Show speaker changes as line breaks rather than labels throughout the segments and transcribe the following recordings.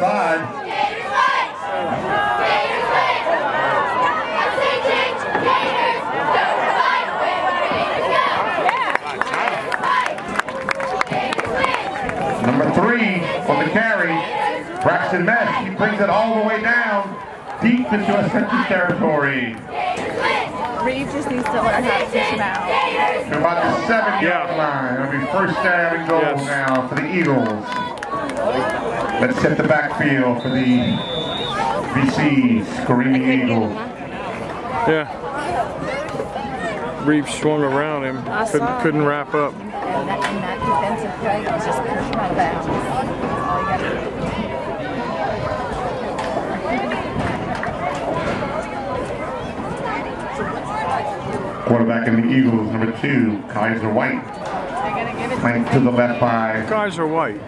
left side.
Gators fight! Gators fight! Attention, Gators! Don't fight! Gators win!
Number three for the carry, Braxton Mesh. He brings it all the way down, deep into Ascension territory.
Reeve just needs to learn how to fish him out.
About the seven yard line. It'll be first down and goal
Yes.
now for the Eagles. Let's set the backfield for the VC Screaming Eagle.
Yeah. Reeves swung around him. Couldn't couldn't wrap up.
And that, and that defensive play was just push him out of bounds. That's all you got to do.
Quarterback in the Eagles, number two, Kaiser White.
They're going to give it
Flanked to the left by
Kaiser White.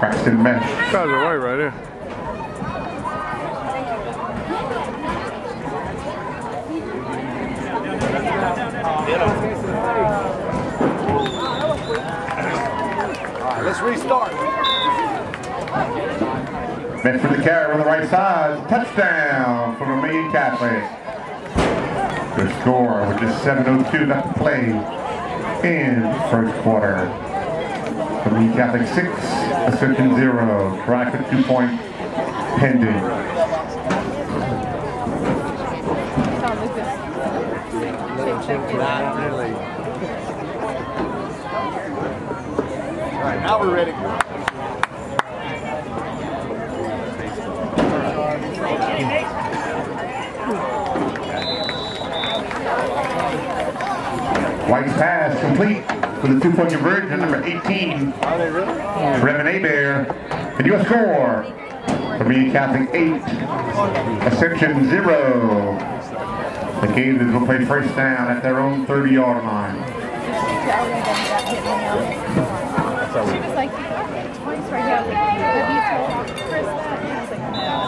Braxton Mesh.
Kaiser White right there.
All right, let's restart.
Mesh for the carry on the right side. Touchdown for Vermilion Catholic. Good score with just 7.02 left to play in first quarter. Vermilion Catholic 6, 0. Track a two point pending.
Not really. All right, now we're ready.
White's pass complete for the two-point conversion, number 18,
Are they really?
Trevin Abear. And your score, Vermilion Catholic 8, Ascension 0. The Gators will play first down at their own 30-yard line.
She was like, twice right here. I was like, have you told Chris that? And I was like, no.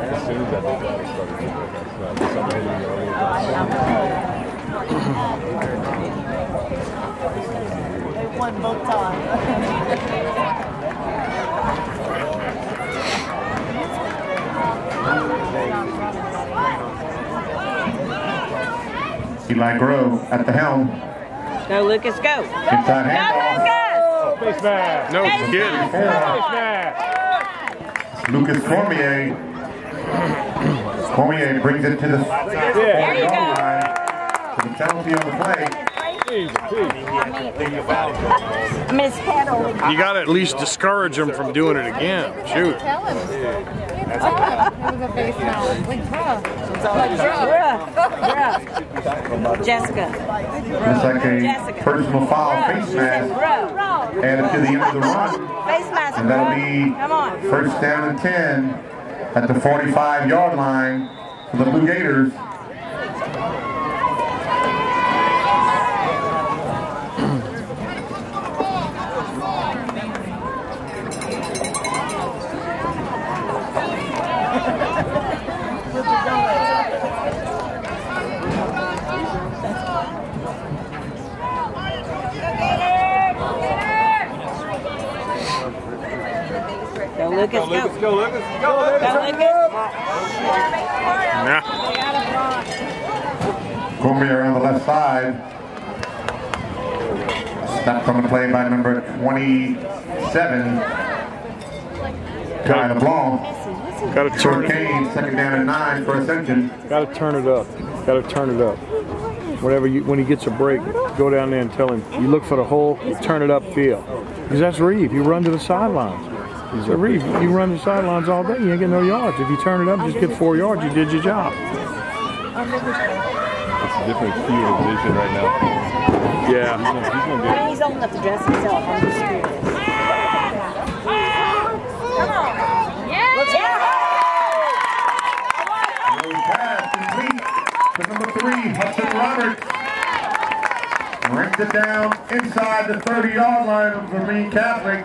As soon as that they started doing it, that's not something you already
They won both times.
Eli Grove at the helm.
Go, Lucas, go.
Inside
Go. Lucas!
Face mask. No kidding. Face mask.
Lucas Cormier. Cormier brings it to the
Yeah.
you go.
Line. For the penalty on the play.
Miss Petal.
You got to at least discourage him from doing it again. Shoot.
Jessica.
Looks like a
Jessica.
personal foul face mask
Bruh.
added to the end of the run.
Face mask.
And that'll be
Come on.
first down and 10 at the 45 yard line for the Blue Gators.
Go, Lucas, go.
Lucas, Go, Lucas. Go, Lucas.
Go, Lucas.
Nah.
Cormier on the left side. Snapped on the play by number 27, Guy LeBlanc.
Got to turn it.
Hurricane, second down and nine for Ascension.
Got to turn it up. Got to turn it up. Whenever you, when he gets a break, go down there and tell him you look for the hole, you turn it upfield. Because that's Reeve. You run to the sidelines. He said, Reeve, you run the sidelines all day, you ain't get no yards. If you turn it up, just get four yards. You did your job.
It's a different field of vision right now.
Yeah.
He's gonna, he's gonna get
He's old enough to dress himself. I'm just curious.
Those pass complete to number three, Hudson Roberts. Brings it down inside the 30 yard line of Marine Catholic.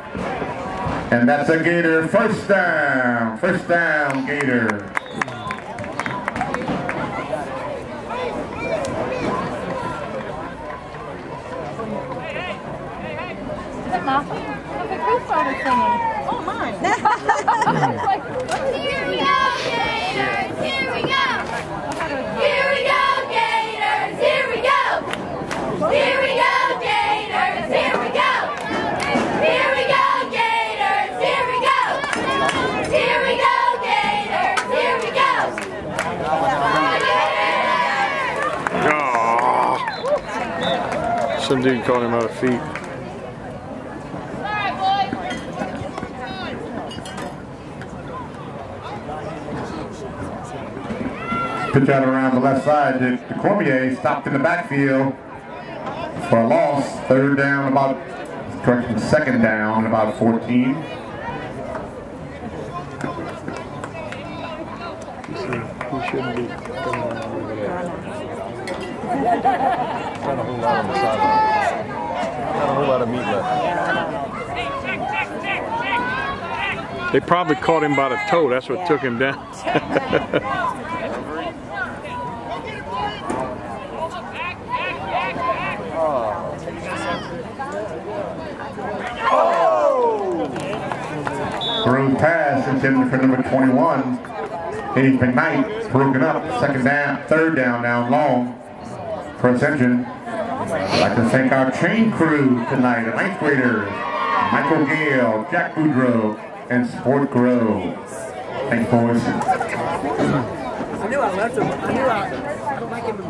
And that's a Gator first down. First down, Gator.
Is it Oh, mine.
Some dude called him out of feet.
Pitch out around the left side to Cormier, stopped in the backfield for a loss. Third down, about, second down, about 14.
He shouldn't be.
Not a whole lot on the sideline. Not a whole lot of meat left.
They probably caught him by the toe. That's what took him down.
Throws pass intended for number 21. Hayes McKnight broken up. Second down, third down, down long for Ascension. I'd like to thank our chain crew tonight, ninth graders, Michael Gale, Jack Boudreau, and Sport Grove. Thank you, boys.
I knew I left him. I knew I. I don't like him.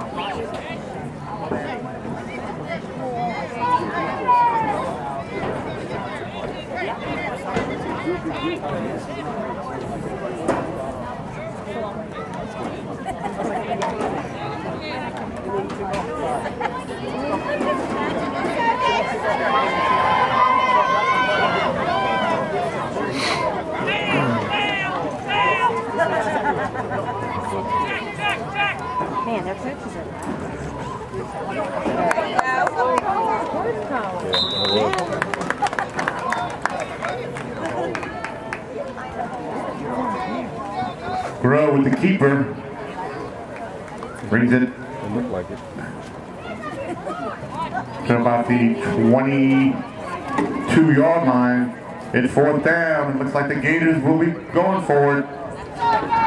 Grow with the keeper. Brings it
It looked like it.
to about the 22 yard line. It's fourth down. It looks like the Gators will be going for it.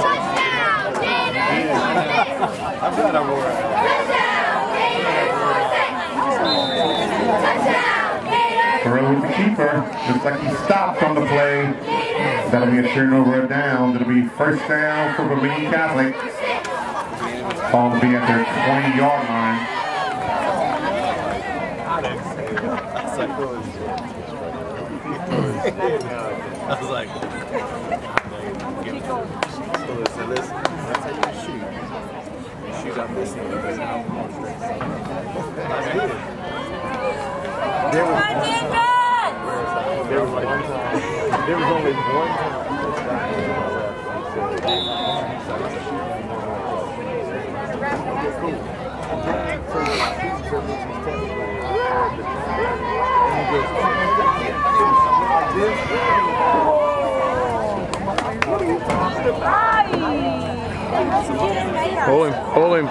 Touchdown, Gators!
I'm glad I wore it.
Touchdown, Gators! Touchdown, Gators!
With the keeper. Looks like he stopped on the play. That'll be a turnover down. It'll be first down for Vermilion Catholic. Ball will be at their 20 yard line.
It's like, oh, I was like, so listen, listen, that's how you shoot. You shoot out this end, because now I'm going straight. That's good. There was, there was one time, there was only one time.
Pull him, pull him.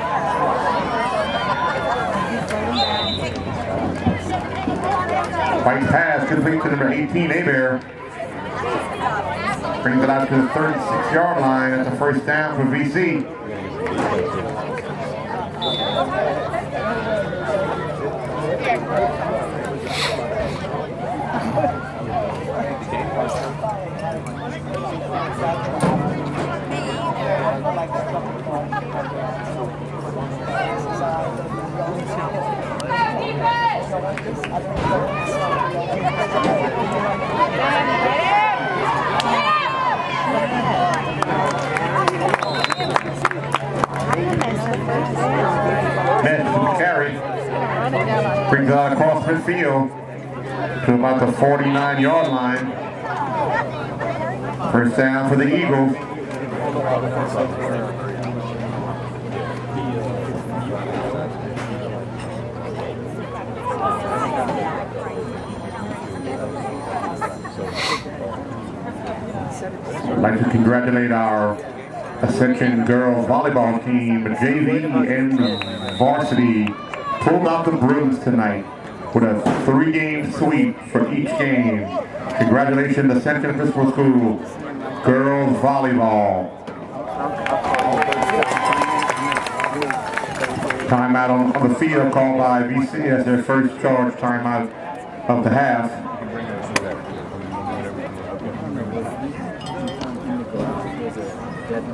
White pass complete to number 18, Abear. Brings it out to the 36 yard line. at the first down for VC. Met the carry. Brings out across midfield to about the 49 yard line. First down for the Eagles. I'd like to congratulate our Ascension girls volleyball team, JV and varsity, pulled out the brooms tonight with a three-game sweep for each game. Congratulations, Ascension Episcopal School girls volleyball. Timeout on, on the field called by VC as their first charge timeout of the half. I'd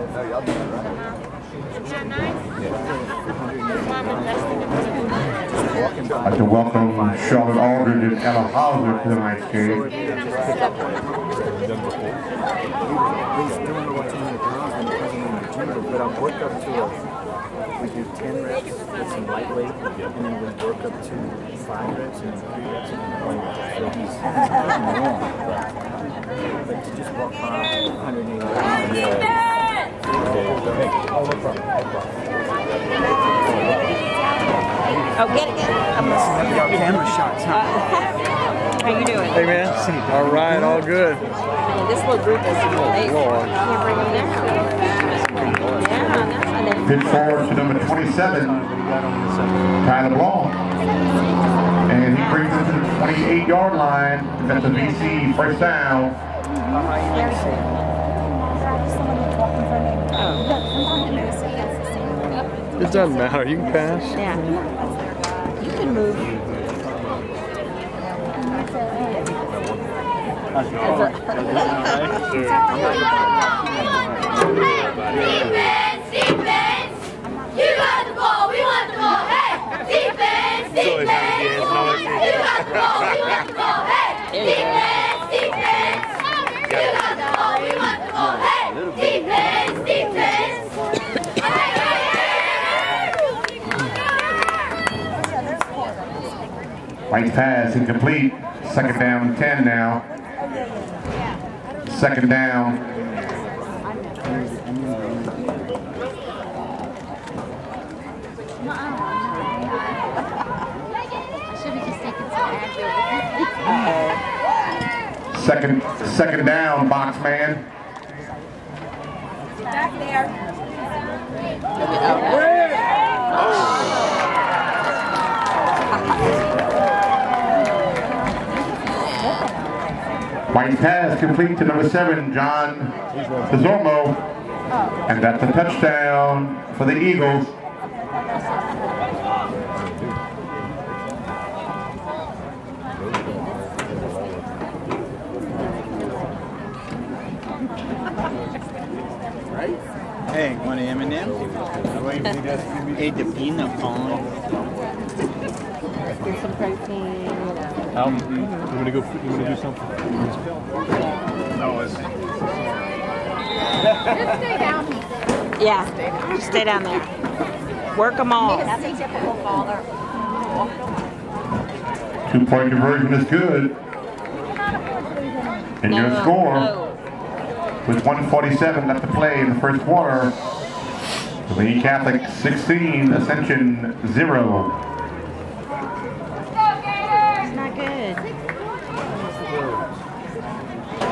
like to welcome Charlotte Aldridge and Ella Hauser to tonight's game.
We still don't know what to do with girls when it comes in the gym, but I'll work up to a, we do 10 reps with some lightweight, and then we work up to 5 reps and 3 reps and 1 rep. So he's, he's moving. But to just walk by 180 pounds,
Oh, get it, get it. I'm listening.
camera shots, huh?
How you doing?
Hey man. All right, all good.
This little group is amazing.
Lord.
Can't bring them down. Yeah, I know. Then
Pitch forward to number 27, Tyler Long. And he brings it to the 28-yard line. That's a VC first down.
It doesn't matter. You can pass.
yeah. You can move.
Defense, defense. You got the ball. We want the ball. Hey, defense, defense. You got the ball. We want the ball. Hey, defense, defense. You got the ball. We want the ball. Hey, defense, defense. Hey,
White pass incomplete. Second down, 10 now. Second down. Second, second down, box man. White pass complete to number seven, John Pizormo. And that's a touchdown for the Eagles. Right?
Hey, want an M&M? Ate the peanut pie.
Get some protein, you know.
Um, you want to go? You want to do something? No. Just stay down here.
Yeah. Just stay down there. Work them all.
Two point conversion is good. And your
No,
score
no.
with 147 left to play in the first quarter. Lee Catholic 16, Ascension 0.
It's not good.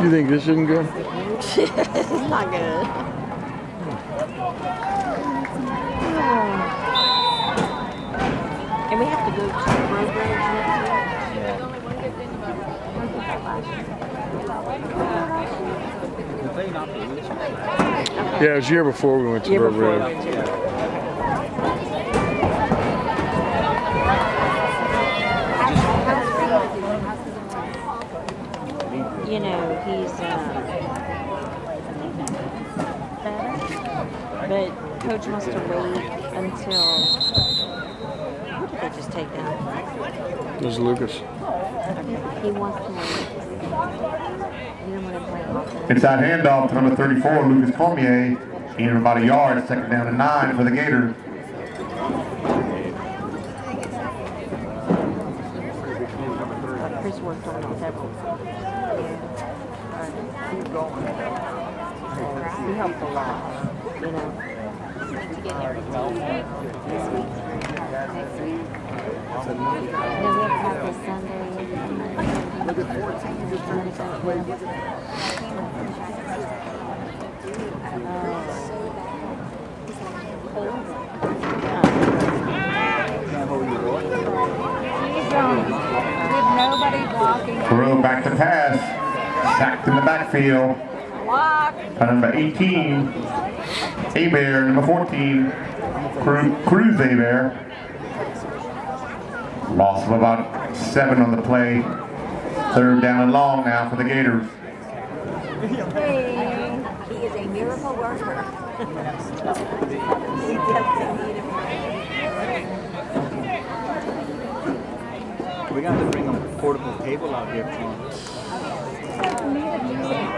You think this isn't good?
it's not good. And we have to go to the road next week.
Yeah, it was the year before we went to
Year before.
Road.
You know, he's uh, better, but coach wants to wait until. What did they just take down?
It was Lucas.
He wants to wait. He doesn't want to play offense.
Inside handoff to number 34, Lucas Cormier. Gain about a yard, second down and nine for the Gators.
Like Chris worked on it several. Yeah. He helped a lot, you know. And then we have practice Sunday.
He's on. With nobody blocking.
Throw back to pass. Sacked in the backfield. By number 18, A-Bear. Number 14, Cru- Cruz A-Bear. Loss of about seven on the play. Third down and long now for the Gators.
He is a miracle worker. we
got to bring a portable table out here for.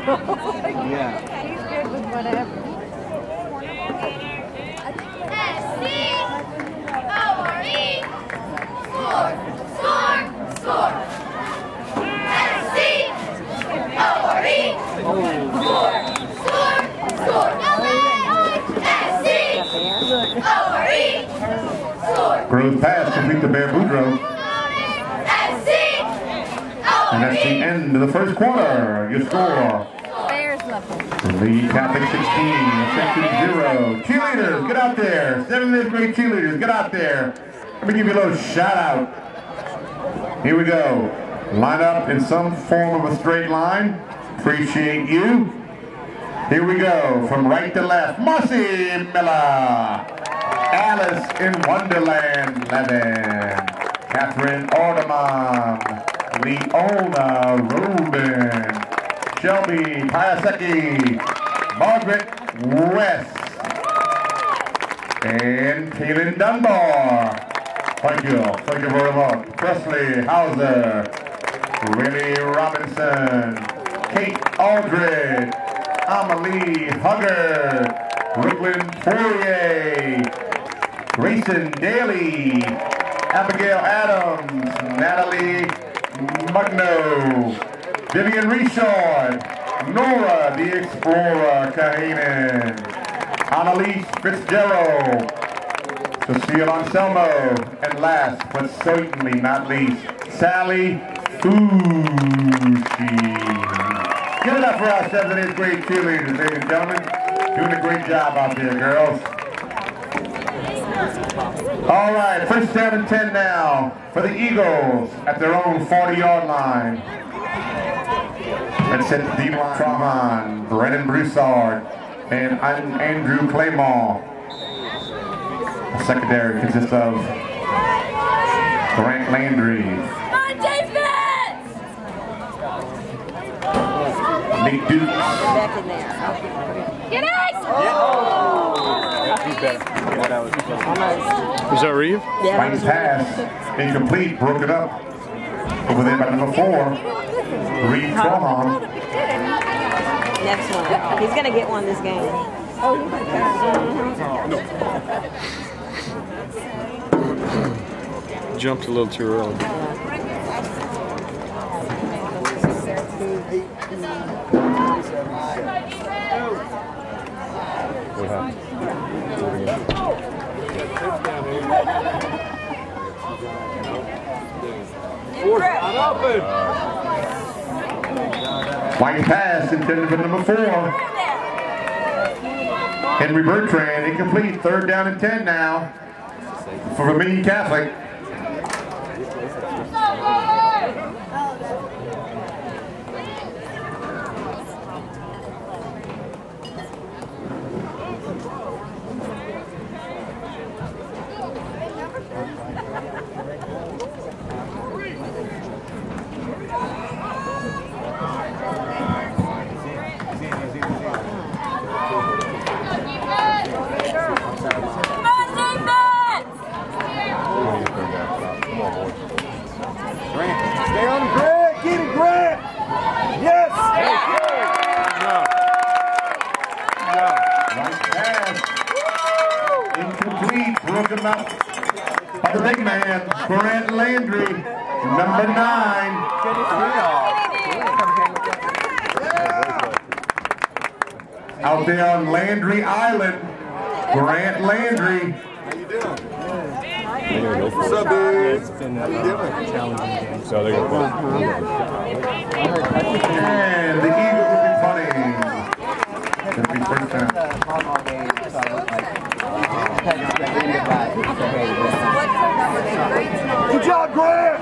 Yeah.
He's good with whatever.
S-C-O-R-E. Score, score, score. S-C-O-R-E. Score, score, score. S-C-O-R-E. Score.
Groves pass complete to Bear Boudreaux. And that's the end of the first quarter. Your score.
Bears him.
Lee Catholic 16, 16 0. Cheerleaders, get out there. 7th grade cheerleaders, get out there. Let me give you a little shout out. Here we go. Line up in some form of a straight line. Appreciate you. Here we go. From right to left. Marcy Miller. Alice in Wonderland Levin. Catherine Ordeman. Leona Rubin. Shelby Piasecki, Margaret West, and Kaylin Dunbar. Thank you. Thank you very much. Presley Hauser, Rennie Robinson, Kate Aldred, Amelie Hugger, Brooklyn Poirier, Grayson Daly, Abigail Adams, Natalie Mugno, Vivian Richard, Nora the Explorer Kahanen, Annalise Fitzgerald, Cecile Anselmo, and last but certainly not least, Sally Fucci. Give it up for our 7th and 8th grade cheerleaders, ladies and gentlemen. Doing a great job out there, girls. All right, first down and 10 now for the Eagles at their own 40-yard line. That's it, D. Trahan, uh, Brennan Broussard, and An- Andrew Claymore. The secondary consists of Grant Landry,
On defense!
Nate Dukes,
Back in there.
Get it!
He's better. Yeah, that was
Almost.
Is that Reeve?
Yeah, that
Fine
was
pass, incomplete, broken up. Over there by number four, Reed Trahan.
Next one. He's going to get one this game. Oh.
Jumped a little too early.
White pass intended for number four. Henry Bertrand, incomplete, third down and 10 now for Vermilion Catholic.
Grant, stay on Grant. Get it, Grant. Yes.
White pass. Incomplete, broken up by the big man, Grant Landry, number nine. Out there on Landry Island, Grant Landry.
What's up, dude?
So they're gonna
And the Eagles will be punting. It'll be first down.
Volleyball game, so I was like, kind of the end of that. So, hey,
Good job, Grant!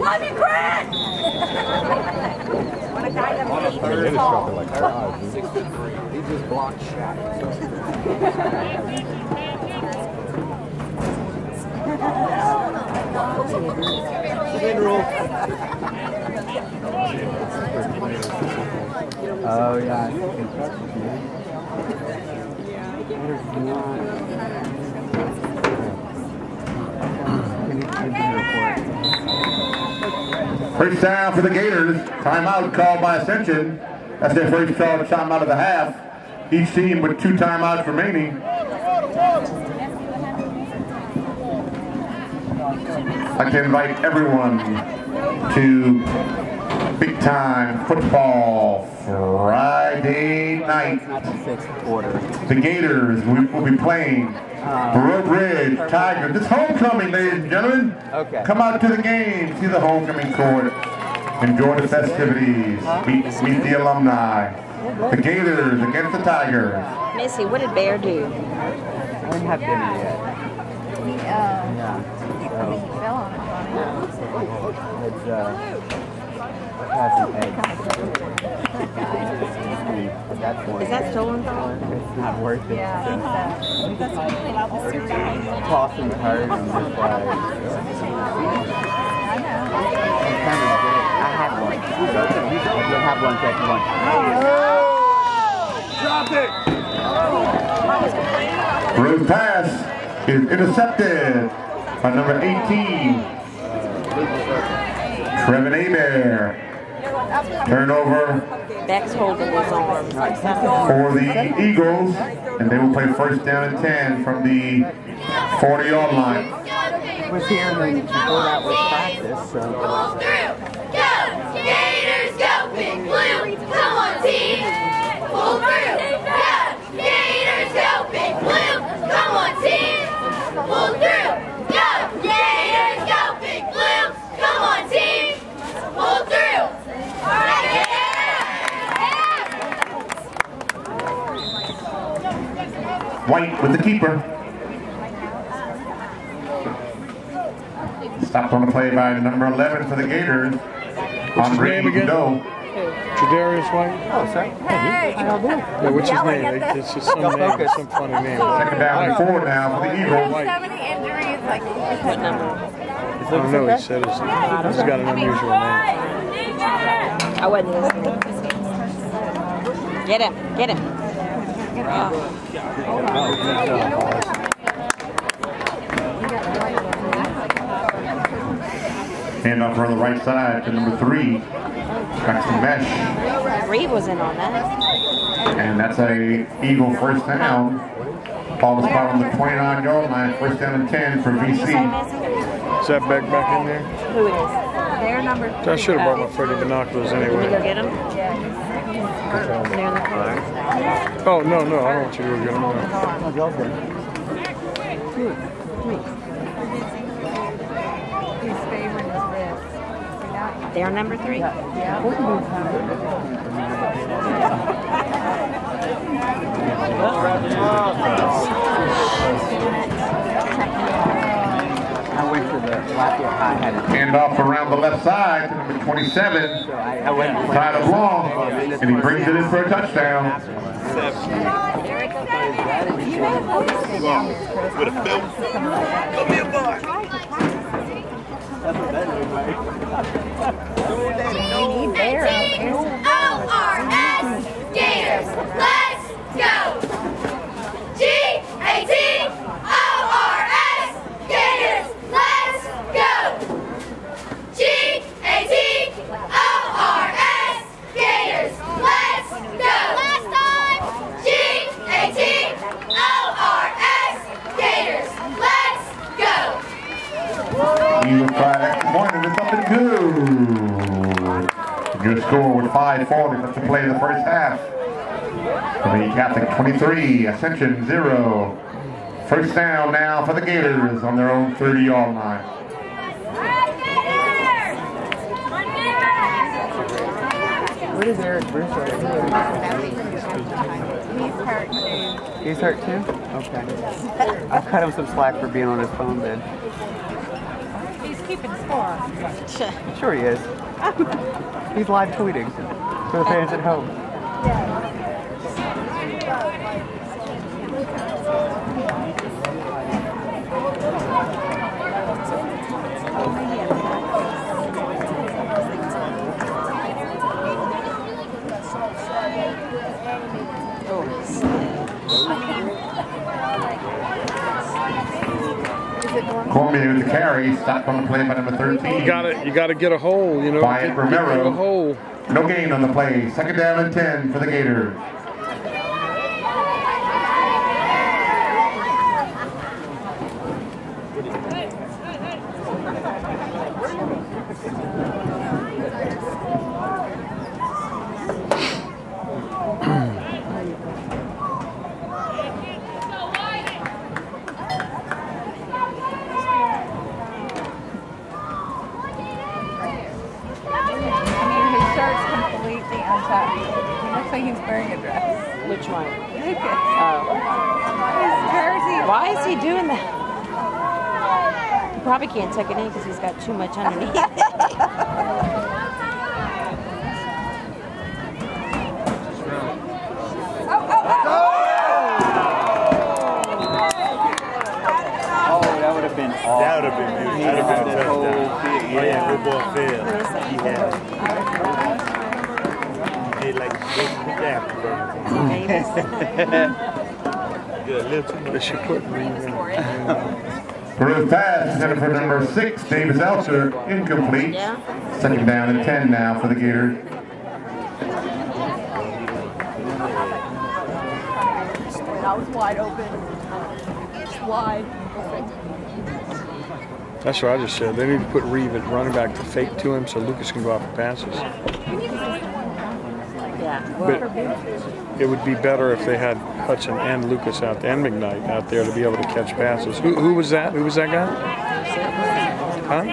Love you, Grant!
He just blocked Shaq.
Oh, yeah. Construction, man. Can you give me a report?
First down for the Gators. Timeout called by Ascension. That's their first call timeout of the half. Each team with two timeouts remaining. Like to invite everyone to big time football Friday night.
The sixth quarter.
The Gators will, will be playing Road Ridge Tigers. It's homecoming, ladies and gentlemen.
Okay.
Come out to the game, see the homecoming court, enjoy the festivities, meet, meet the alumni. The Gators against the Tigers.
Missy, what did Bear do?
I didn't have dinner yet.
He, uh,
Yeah.
I think he fell on it.
it's, uh, I had some eggs. But that's one.
Is that stolen valor?
It's not worth it.
Yeah, so. Uh, that's really about the.
Tossing the herd and just like,
I know.
I'm kind of good. I had one. I did have one second one.
Drop it!
Road pass is intercepted by number 18, Trevin Abear. Turnover
Beck's holding his arm.
for the Eagles, and they will play first down and 10 from the 40 yard line.
was here and before that was practice, so uh,
Pull through! Go! Gators go! Big blue! Come on, team! Pull through! Go! Gators go! Big blue! Come on, team! Pull through! Go! Gators go! Big blue! Come on, team! Pull through!
White with the keeper. Stopped on the play by number 11 for the Gators.
What's his name again?
Doe.
Jadarius White?
Oh, sorry.
Yeah, what's his name? It's just some name, some funny name.
Second down and four now for the Eagles.
So many injuries, like.
What number?
I don't know, he said it's, he's got an unusual name.
I wasn't listening. Get him, get him.
Hand off on the right side to number three, Braxton Mesh.
Reed was in on that.
And that's a Eagle first down. Ball is spot on the 29 yard line, first down and 10 for
Say,
VC.
Missy?
Is that Beck back in there?
Who it is?
They're number
I should have brought my Freddy binoculars anyway.
Can you go
anyway.
get him? They're in the car.
Oh, no, no, I don't want you to go get them. No.
Y'all.
His favorite is this.
They're number three?
I went to the Lafayette High, had it.
Hand off around the left side to number 27,
So I, I went and
Tyler Long, and he brings it in for a touchdown.
With We need Bear out there.
O-R-S, Gators,
40 left to play in the first half. The Catholic 23, Ascension 0. First down now for the Gators on their own 30-yard line.
What is Eric Broussard
He's hurt too.
He's hurt too? Okay. I've cut him some slack for being on his phone then.
He's keeping score.
sure he is. He's live tweeting for the fans at home.
Cormier with the carry, stopped on the play by number 13.
You gotta, you gotta get a hole. You know,
Wyatt
get, get rid of
Romero.
a hole.
No gain on the play. Second down and 10 for the Gators.
Like he's wearing a dress.
Which one?
Lucas.
Oh.
His jersey.
Why is he doing that? He probably can't tuck it in because he's got too much underneath.
Oh, that would have been awesome.
That would have been beautiful.
He
That would
had
have
in.
Through pass, headed for number six, Davis Elser, incomplete. Second down and 10 now for the Gators.
That was wide open. Wide.
That's what I just said. They need to put Reeve at running back to fake to him so Lucas can go out for passes.
Yeah.
But it would be better if they had Hudson and Lucas out there, and McKnight out there to be able to catch passes. Who, who was that? Who was that guy? Huh?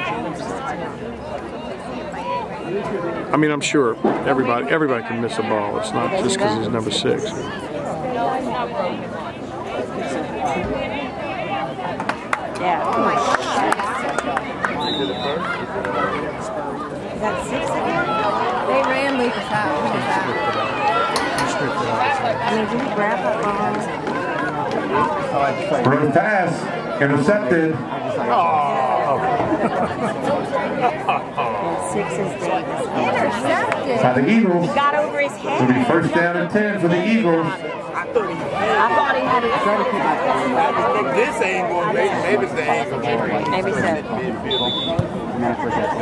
I mean, I'm sure everybody everybody can miss a ball. It's not just because he's number six.
Yeah. Oh my God. Is that six again?
They ran Lucas out. He was out.
I mean, did he grab that ball?
Through pass, intercepted.
Yeah, six is Davis.
Intercepted.
By the Eagles.
Got over his
It'll be
head.
first down and 10 for the Eagles.
I thought he had it.
This ain't going, maybe, maybe it's the angle.
Maybe so.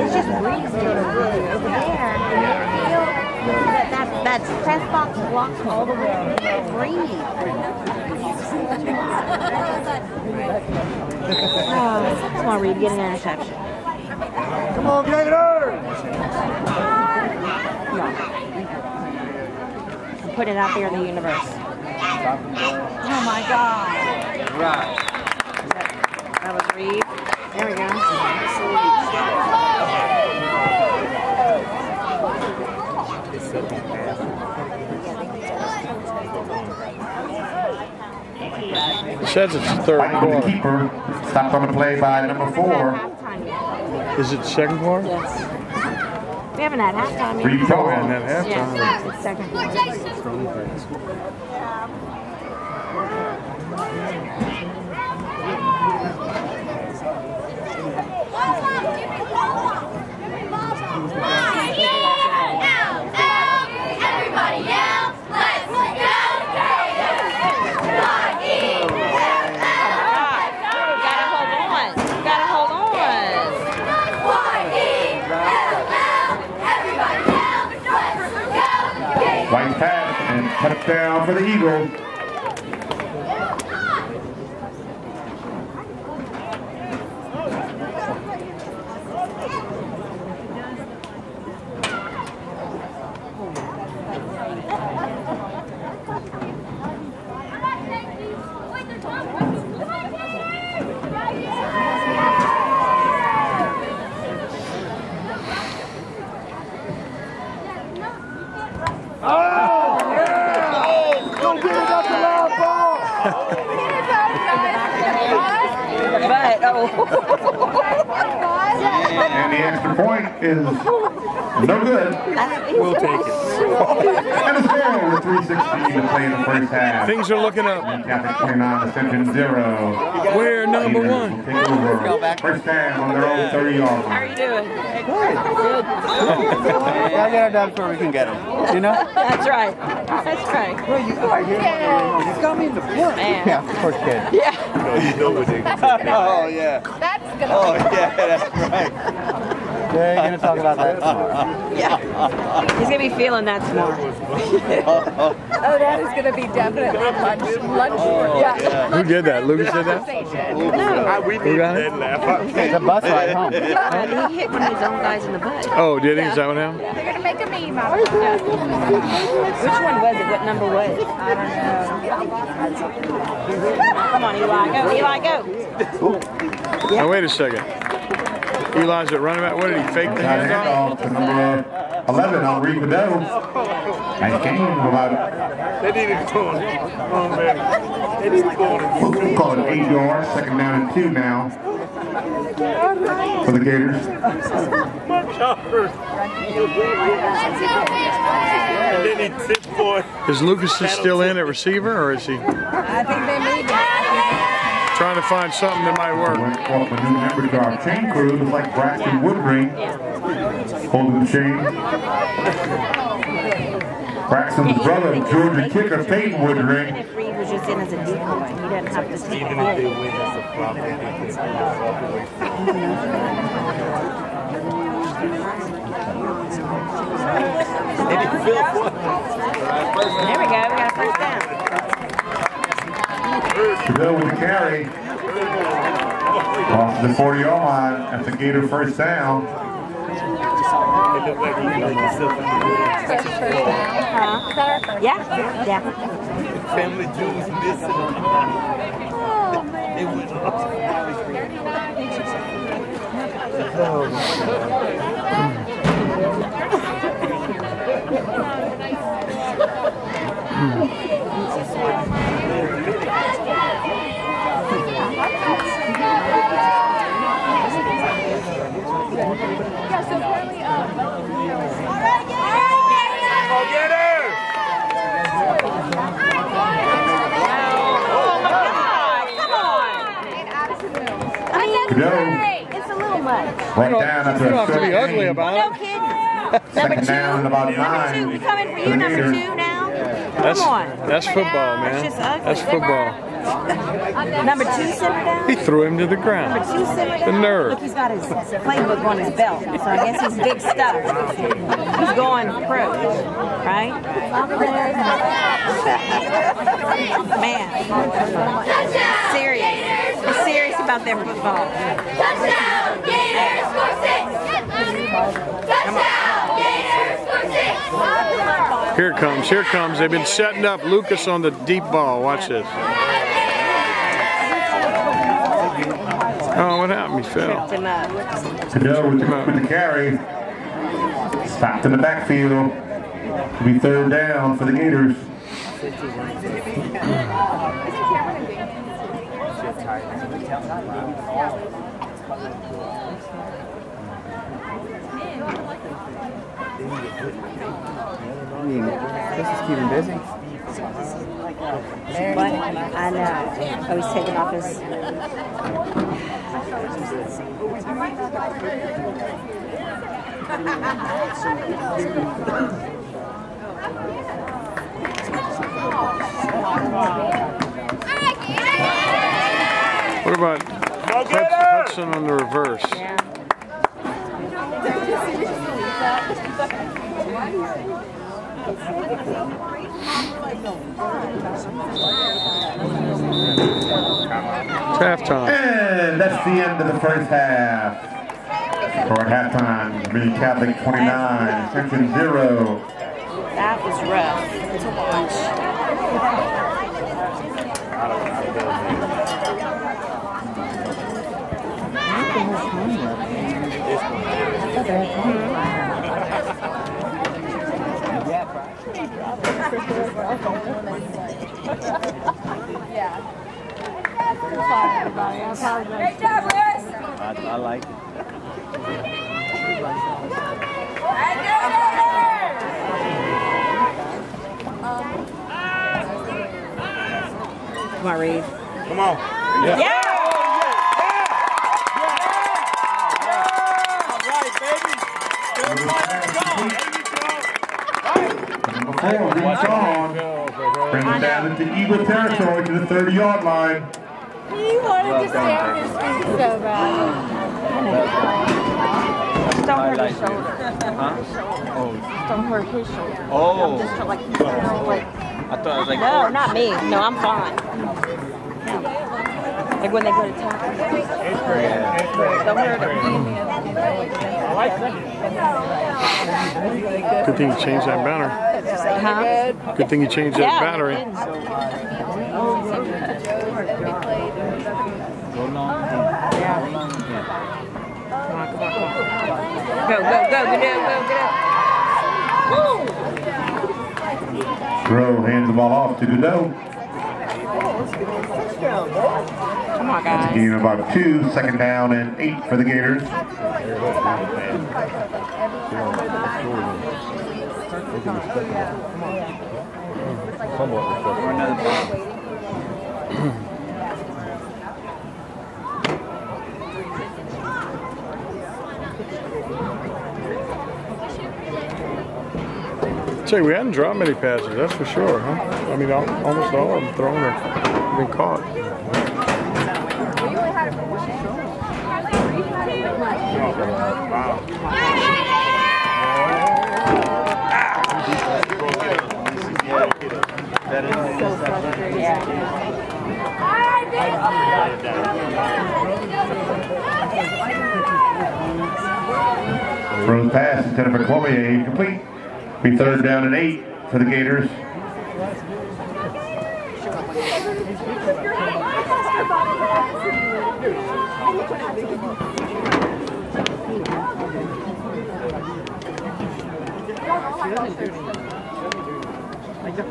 It's just breezy over there. That, that press box blocks all the way. Breathe. Oh, come on, Reed, get an interception.
Come on, Gators!
And put it out there in the universe.
Oh my God.
That was Reed. There we go.
Says it's the third
Fighting with the
quarter.
keeper. Stopped on the play by number four.
Is it second quarter?
Yes. We haven't had halftime yet.
Three
Oh, and
ball.
that halftime.
Yeah, it's second quarter.
Everybody yell, let's go Gators!
Gotta hold on. Gotta hold on.
White pass and touchdown for the Eagles. Catholic 29, Ascension 0.
We're number
Leaders
one.
will Take over. First down on their own 30 yard line.
How are you doing?
Gotta get it done before we can get them. You know?
That's right. That's right.
He's got me in the book.
Man.
Yeah, poor kid.
Yeah.
You know what they
Oh, yeah.
That's gonna
Oh, yeah, that's right. They're gonna talk about that tomorrow.
Yeah. He's going to be feeling that tomorrow.
Oh, that is gonna be definitely lunch. Lunch. Oh, yeah.
Who did that? Lucas did that?
Conversation.
No.
Ah, we
Who got it?
It's a bus ride home.
He hit one of his own guys in the butt.
Oh, did he? Is that what happened?
They're gonna make a meme out of it.
Which one was it? What number was it?
I don't know.
Come on, Eli. Go, Eli, go.
Now wait a second. Eli's at running back. What did he fake the
Got
handoff?
handoff to number 11 on Reed Bedell. Nice game. About,
They need to go on. Oh, man. They need to go on.
we'll call it eight yards. Second down and two now for the Gators.
And then he tipped for it.
Is Lucas still in at receiver, or is he
I think they may be.
Trying to find something that might work?
Went off a new member to our chain crew. Looks like Braxton Woodring holding the chain. Braxton's brother, Georgia kicker Peyton Woodring.
Even If Reed was just in as a decoy, he didn't have to take
Even if they win, that's a problem. They can just walk away from it. They didn't feel for it.
There we go. We got a first down.
Bill with the carry. Off the 40 yard line at the Gator first down.
It looked like he like himself in the
First first down.
Huh?
Is that our first?
Yeah. Yeah.
Family jewels missing. It went
Yeah, so apparently, um,
Go get her!
Oh my God! Come on!
and Addison Mills.
I mean,
Go.
it's a little much.
Right down after
You don't
a
have to
short
be ugly
gain.
about
No
it.
kidding. Number
Second down and
two.
about
Number
nine.
two. We coming for
for
you. Number two now.
That's
Come on.
that's football,
It's
man.
just ugly.
That's football.
Number two simmer down.
He threw him to the
Number
ground.
two simmer
The nerve.
Look, he's got his playbook on his belt, so I guess he's big stuff. He's going pro, right? Man, serious. He's serious about their football.
Touchdown, Gators, score six. Touchdown, Gators, score six.
Here it comes. Here it comes. They've been setting up Lucas on the deep ball. Watch this. Oh, what happened? He fell.
Tripped him up.
Cadell with the, with the carry. Stopped in the backfield. Be third down for the Gators.
I mean, this is keeping busy.
I know. Oh, he's taking off his.
What about Hudson on the reverse?
Yeah.
It's halftime.
And that's the end of the first half. Score at halftime, Mini Catholic 29, Ascension 0.
That was rough to watch.
Yeah. Sorry, everybody. I apologize.
Great job, Lewis.
I, I like it.
Come on, Reed.
Come on.
Yeah!
Number four, Reed Shaw, brings it down territory to the 30-yard line.
He wanted to stay on his feet so bad.
Don't hurt his shoulder.
Huh? Oh,
Don't hurt his shoulder.
Oh.
I'm just like, you know, oh. like,
I thought it was like.
no, oh. not me. No, I'm fine. No. Like when they go to tackle. Don't hurt him.
Good thing you changed that banner.
Huh?
Good thing you changed that
Yeah.
battery.
Go.
Go, go, go, get up, go, get up.
Grove hands the ball off to Godot.
Come on, guys.
Gain of about two, second down and eight for the Gators.
Say, we hadn't dropped many passes, that's for sure, huh? I mean, al- almost all of them thrown or been caught.
Throws pass intended for Cormier, incomplete. Be third down and eight for the Gators.
This is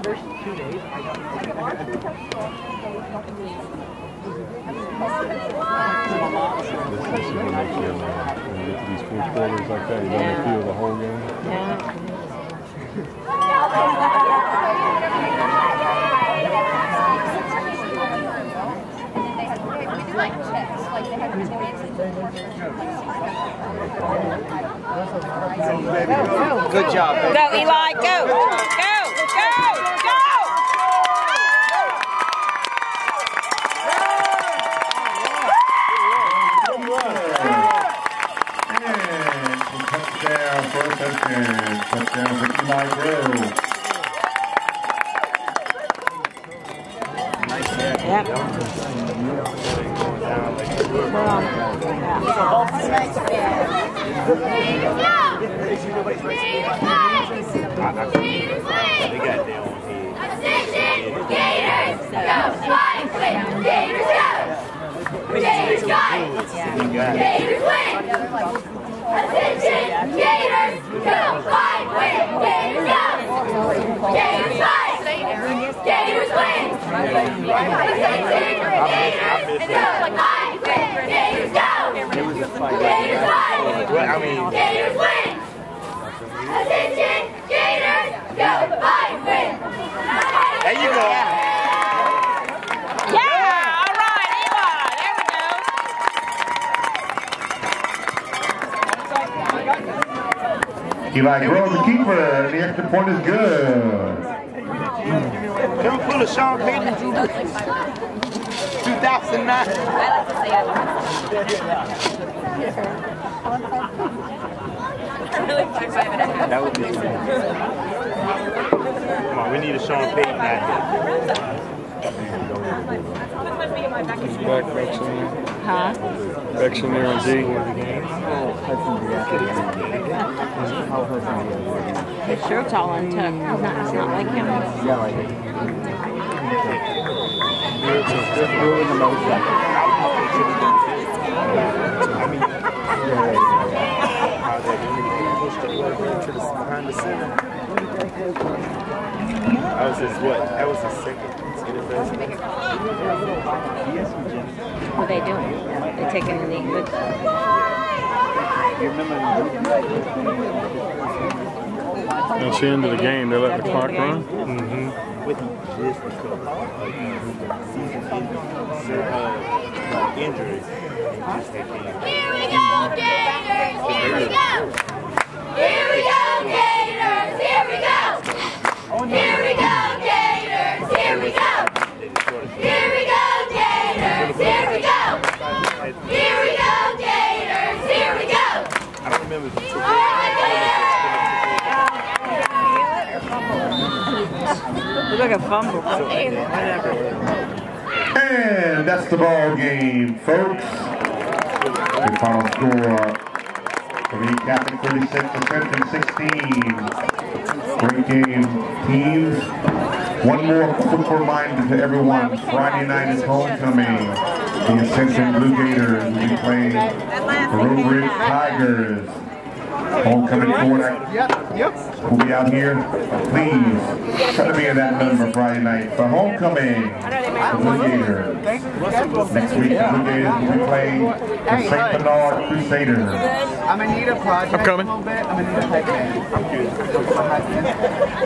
what makes you, uh, when you get to these fourth quarters like that, you don't feel the whole game.
Yeah.
Good job, baby.
Go, Eli, go. Go, go, go.
And touchdown for a touchdown. Touchdown for Eli Grove.
Yep.
Attention, Gators, go! Five, win! Gators, go! Gators, go! Gators, win! Attention, Gators, go! Five, win! Gators, go! Gators, five! Gators, win! Attention, Gators, go! Five, win! Gators, go! Gators, five! Gators, win! Attention, Gators, go! Five, win!
There you go.
Yeah, all right, Eli. There we go.
Eli Grove, the keeper, and the extra point is good.
Can we pull a Sean Payton? 2009. That would be Come on, we need a Sean Payton out
Back, Beck's in there.
Huh?
Beck's in there and D.
His shirt's all untucked. It's not, it's not like him.
Yeah, like it.
That was his what? That was his second.
What are they doing? They're taking the. But
You remember
That's the end of the game. They let the clock run.
Mm-hmm. What he just recovered. Like, season ending uh, injury. And just had came.
Here we go, Gators! Here we go! Here we go, Gators! Here we go! Here we go, Gators! Here we go! Here we go, Gators! Here we go! Here we go, Gators! Here we go!
I don't remember the two.
Here we go!
Look like a fumble. Whatever.
And that's the ball game, folks. The final score for the Captain 36 to Central 16. Great game, teams. One more quick reminder to everyone. Friday night is homecoming. The Ascension Blue Gators will be playing the Road Ridge Tigers. Homecoming quarterback
Yep, yep.
will be out here. Please try to be in that number Friday night for homecoming. The Blue Gators. Next week, the Blue Gators will be playing the St. Bernard Crusaders.
I'm gonna need a project
I'm coming.
a little bit. I'm gonna need a headband. I'm good.